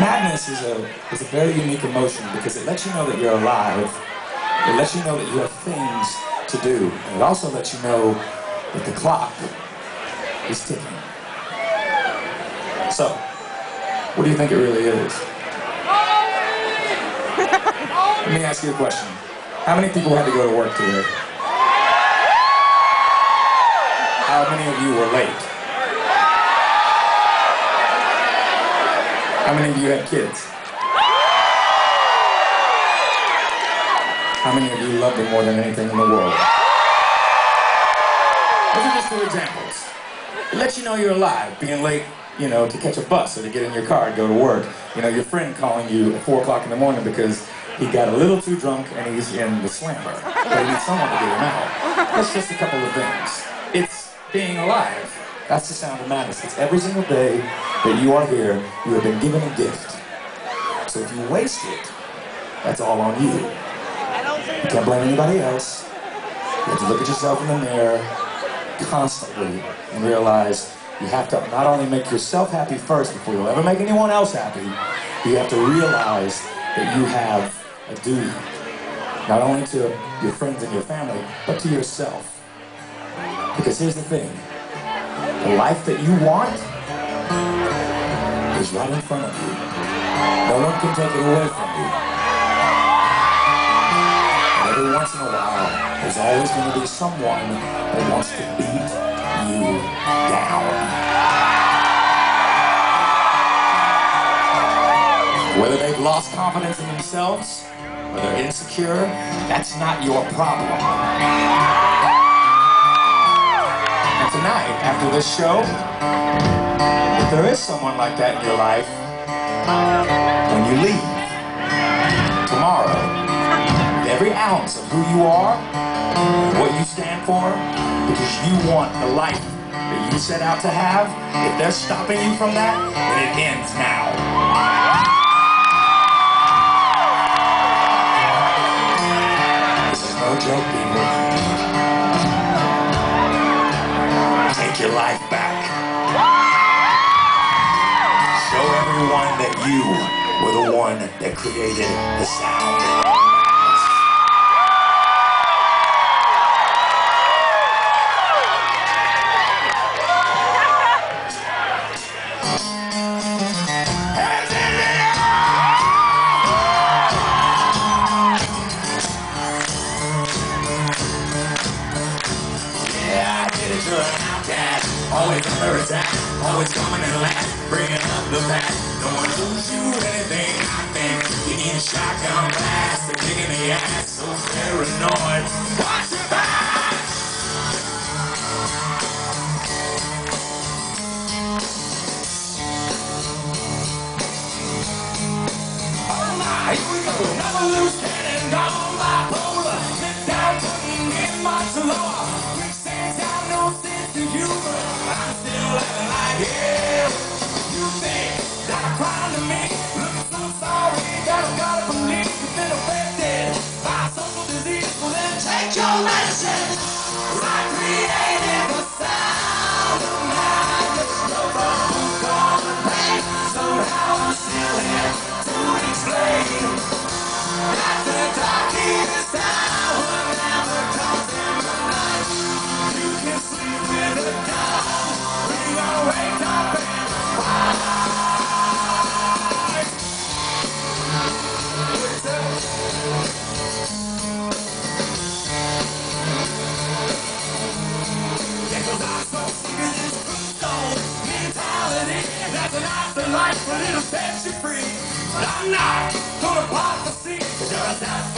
Madness is a, is a very unique emotion because it lets you know that you're alive. It lets you know that you have things to do. And it also lets you know that the clock is ticking. So, what do you think it really is? Let me ask you a question. How many people had to go to work today? How many of you were late? How many of you have kids? How many of you love them more than anything in the world? Those are just two examples. It lets you know you're alive, being late, you know, to catch a bus or to get in your car and go to work. You know, your friend calling you at 4 o'clock in the morning because he got a little too drunk and he's in the slammer. But he needs someone to get him out. That's just a couple of things. It's being alive. That's the sound of madness. It's every single day that you are here, you have been given a gift. So if you waste it, that's all on you. You can't blame anybody else. You have to look at yourself in the mirror constantly and realize you have to not only make yourself happy first before you'll ever make anyone else happy, you have to realize that you have a duty, not only to your friends and your family, but to yourself. Because here's the thing, the life that you want is right in front of you. No one can take it away from you. And every once in a while, there's always going to be someone that wants to beat you down. Whether they've lost confidence in themselves, or they're insecure, that's not your problem tonight, after this show, if there is someone like that in your life, when you leave, tomorrow, every ounce of who you are, what you stand for, because you want the life that you set out to have, if they're stopping you from that, then it ends now. That you were the one that created the sound. Always under attack, always coming in last, bringing the past. No one owes you anything, I think. You need a shotgun blast, a kick in the ass, so paranoid. Watch your back! Oh my, here we go, another loose cannon, gone bipolar, me? Set you free. But I'm not gonna the that's for feeling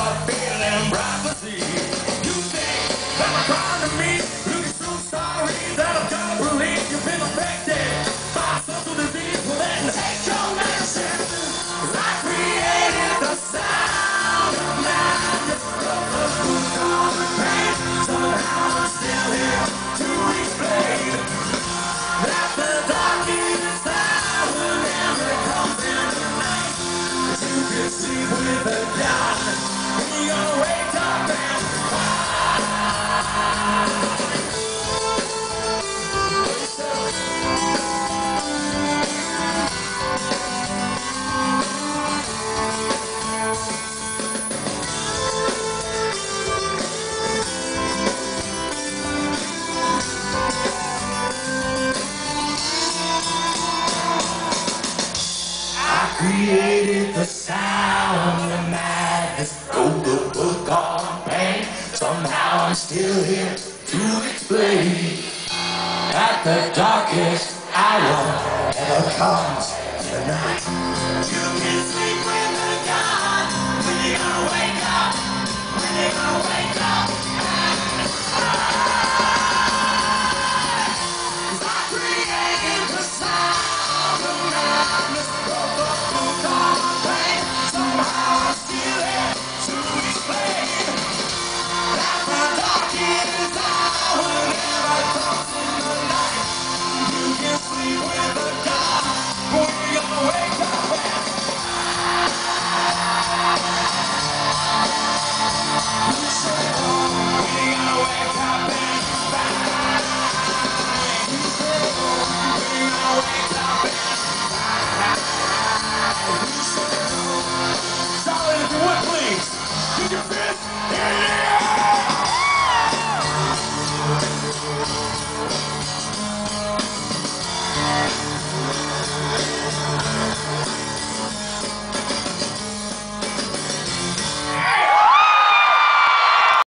created the sound of madness, wrote the book on pain. Somehow I'm still here to explain that the darkest hour ever comes.